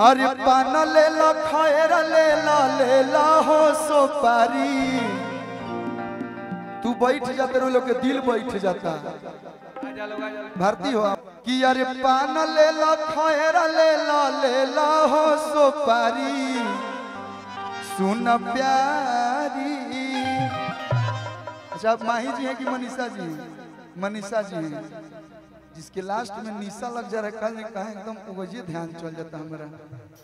अरे पान ले ला खैर ले ला ले ला हो सुपारी। तू बैठ जाते रो लोग के दिल बैठ जाता। भारती हो। कि अरे पान ले ला खैर ले ला ले ला हो सुपारी। सुन प्यारी। अच्छा माही जी हैं कि मनीषा जी? मनीषा जी हैं। जिसके लास्ट में निशा लग जा रहा है कहा, एकदम वही ध्यान चल जाता हमारा।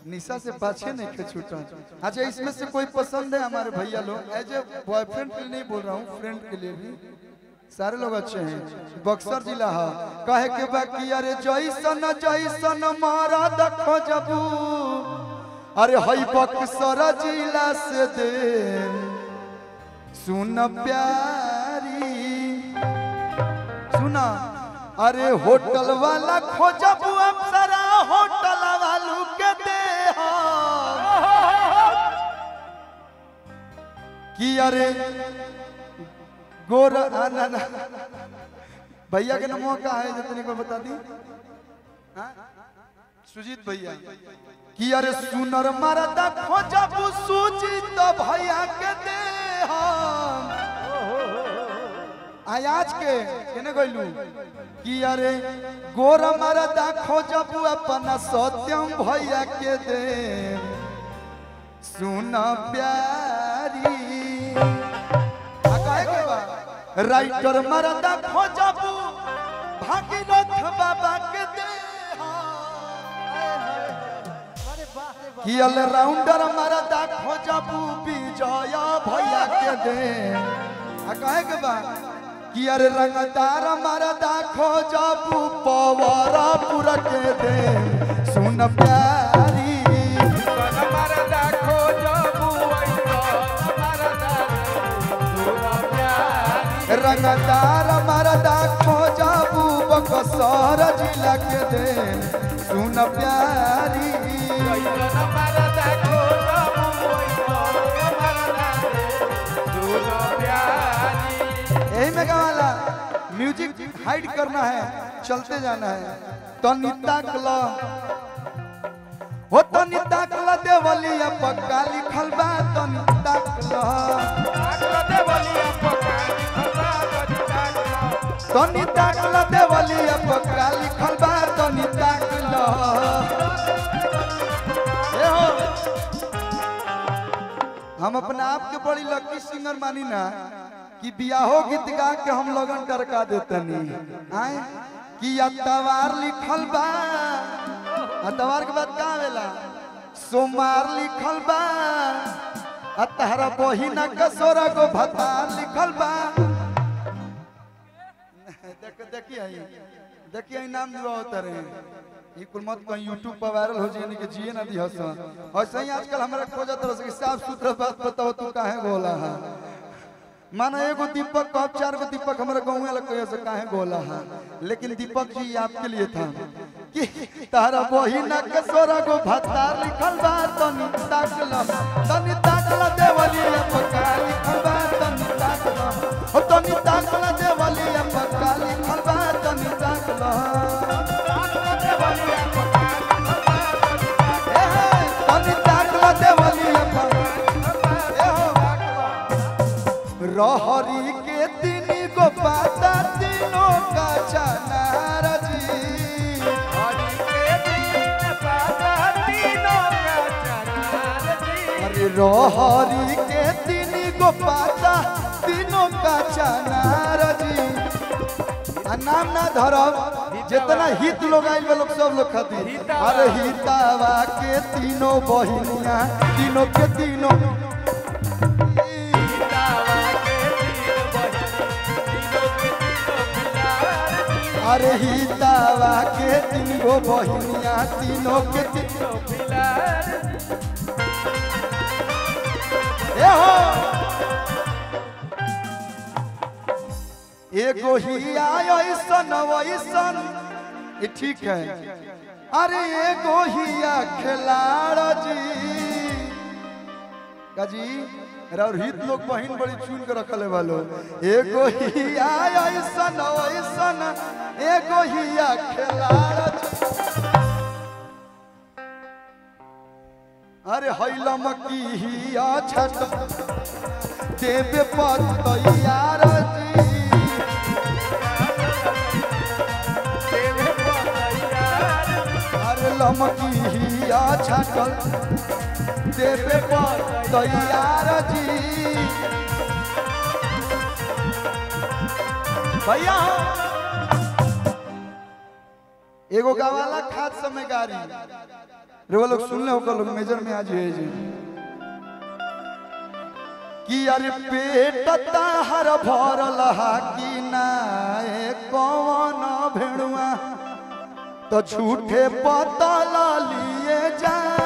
निशा से पाछे नहीं के छूटा। अच्छा इसमें से कोई पसंद है हमारे भैया लोग? एज ए बॉयफ्रेंड के लिए नहीं बोल रहा हूँ फ्रेंड के लिए भी। सारे लोग अच्छे हैं। बक्सर जिला है। कहे के बाकी, अरे जैसन जैसन मारा देखो जबू। अरे हई बक्सर जिला से दे सुन प्यारी। सुना। अरे होटल वाला खोजब अप्सरा होटल वालू के दे कि अरे गोर भैया के नमो का है जितने को बता दी। हाँ? सुजीत भैया। कि अरे सुनर मरदा खोजब सुजीत भैया के दे हम आज के केने गइलू? कि अरे, गोर मरदा खोजब अपना सत्यम भैया के दे सुन प्यारी। राइटर मरदा खोजब भागीरथ बाबा के दे कि अल राउंडर मरदा खोजब विजय भैया के दे काहे के बा। कि अरे रंगदार मरदा खोजबू पवरपुर के दे। सुन प्यारी रंगदार मरदा खोजबू बकसर जिला के दे। सुन प्यारी यही में वाला। म्यूज़िक हाइड करना है, चलते जाना है। तनिता कला। हो तनिता कला पक्का लिखल बा कला। कला पक्का लिखल बा कला। हम अपना आप के बड़ी लकी सिंगर मानी ना। कि बियाहो गीत गा के हम लगन टरका देतनी। आए? कि अतवार लिखल बा। अतवार के बाद का आवेला सोमवार लिखल बा। आ तहरा बहिना के सोरा को भतार लिखल बा। देख, देखिए देखिए नाम दिवा होता रहे ई कुल मत कहीं यूट्यूब पर वायरल हो जाए कि जिए ना दी और सही आजकल हमारा खोजत रह कि साफ़ सुथरा बात बताओ तू काहे बोला है? माना एगो दीपक कब चार गो दीपक हमारे गाँव लग से काहे गोला है? लेकिन दीपक जी आपके लिए था। कि तारा बहिना के सोरा गो भत्तार लिखल बा, तनी ताकल तनी ताकल देवली अपका लिखल बा, तनी ताकल ओ तनी रहरी के तीन गो पाता तीनों का चनार जी नाम ना धरब जितना हित लोग आइल बा लोग सब लोग खातिर। अरे हितावा के तीनों बहिनिया तीनों के तीनों अरे हितावा के तीन गो बहिनिया तीनों के तीनों। पिलार ए हो। एगो ही आयो ऐसन ये ठीक है। अरे एगो ही खिलाड़ जी। काजी और हित लोग बहिन बड़ी चुन के रखले वालो। एगो ही आयो ऐसन वैसन एगो ही खिलाड़ जी अरे हैलम की हिया छट देवे पतैयार जी अरे लमकी हिया छटल। देवे पतैयार जी। भैया, एगो गवाला खाद समय रे वो लोग सुन ले होकर लोग मेजर में आज है जी कि अरे पेट ताहर भरल हा कि ना कौन भेड़ुआ तो झूठे पतल लिए जाला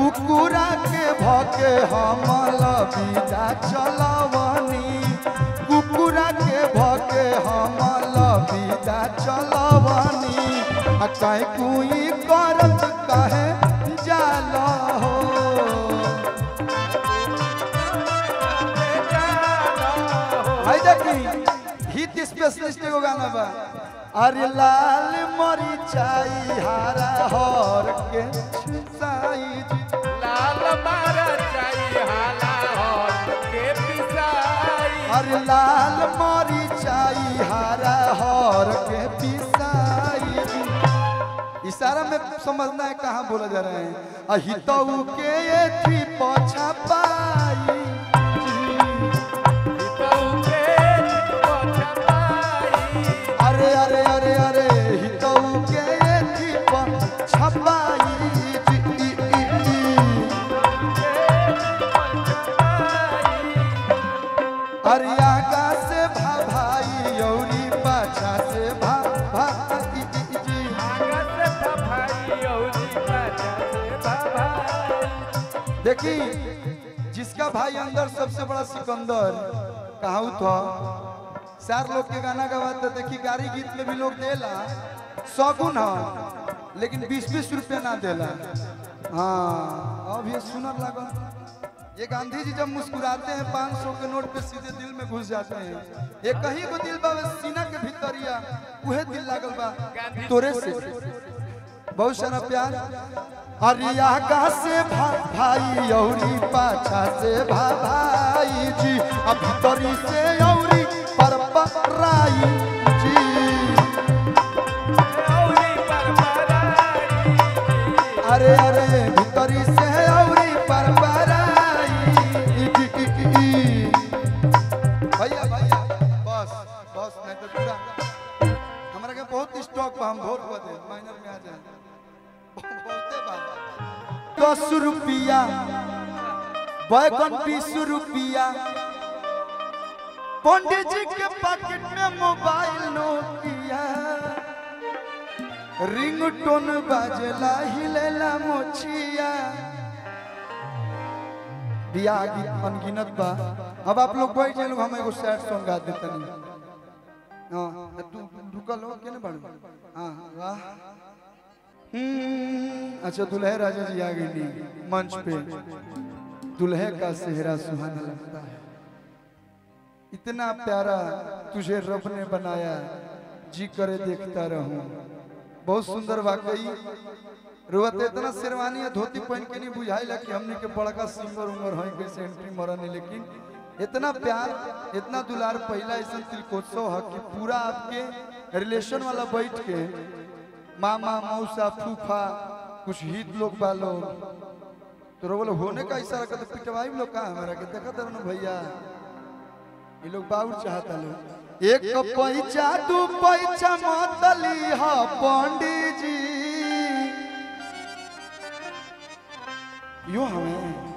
कुकुरा के भके हम लबीजा चलवनी। कुकुरा के भके हम लबीजा चलवनी। कहीं कुई करत कहे जाला हो। स्पेशलिस्ट एगो गाना बा। अरे लाल मरिचाई, हरा हर के साई जी लाल मारा चाई अरे लाल हरा हर के पिसाई इशारा में समझना है कहाँ बोला जा रहा है। अहितऊ के थी पाई देखी, जिसका भाई अंदर सबसे बड़ा सिकंदर, कहा था चार लोग के गाना गवाते, देखी गाड़ी गीत में भी लोग देला। सगुन है, लेकिन बीस बीस रुपया ना देला। हाँ अब ये सुनर लागल। ये गांधी जी जब मुस्कुराते हैं, पाँच सौ के नोट पे सीधे दिल में घुस जाते हैं। ये कहीं को दिल बा सीना के भीतरिया, उहे दिल लागल बा, तोरे से। बहुत सारा प्यार। अरिया का से भा भाई, औरी पाछा से भा भाई जी। अभी तरी से औरी पर पराई जी दस रुपया। बैगन बीस रुपया। पंडित जी के पॉकेट में मोबाइल नोकिया रिंगटोन बाजला, हिलेला मोचिया। बियाह गीत अनगिनत बा। अब आप लोग बैठ जाए, हम एगो सैड सॉन्ग गा देतनी। हाँ, तू रुकल हो केने बाड़ू? हाँ, वाह। अच्छा दुल्हे राजा जी आ गई मंच पे। दुल्हे का सेहरा सुहाना लगता है। इतना प्यारा तुझे रब ने बनाया, जी करे देखता रहूँ। बहुत सुंदर वाकई। रुवत इतना शेरवानी है धोती पहन के नहीं बुझाइला कि हमने के बड़का सिंगर उंगर है कैसे एंट्री मरनी लेकिन इतना प्यार, इतना दुलार, पहला ऐसा तिलकोत्सव है कि पूरा आपके रिलेशन वाला बैठ के मामा मौसा फूफा, कुछ हित लोग बा लोग तो बोलो, होने का इशारा कर पिटवाई लोग का हमारा के देखा ना भैया? ये लोग बाउर चाहता लोग एक पैसा दू पैसा मतली हा पंडित जी। यो हमें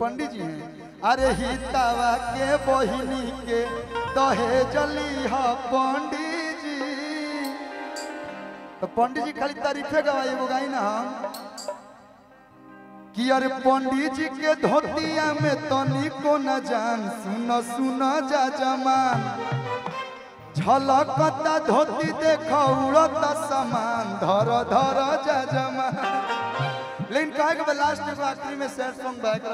पंडित जी हैं। अरे हितावा के बहिनी के, दहे जली हा पंडित तो पंडित जी खाली तारीफे गवाई एगो गाई ना। हम कि अरे पंडित जी के धोतिया में तनी को न जान, सुन सुन, जा जमान झलकता धोती देख, उड़ता समान, धर धर, जा जमान लेकिन कहे के लास्ट में आखिरी में सैड सॉन्ग बैक